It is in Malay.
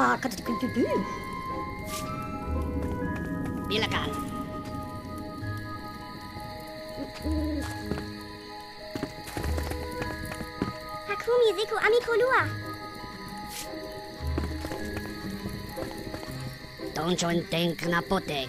klaar. Ik had het kunnen doen. Billekaal. Hakumi. Don't you think na potek.